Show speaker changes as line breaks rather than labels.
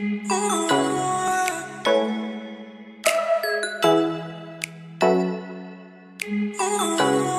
Ooh. Ooh.